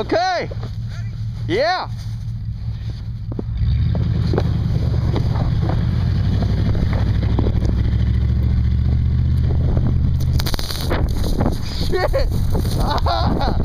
Okay. Ready? Yeah. Shit.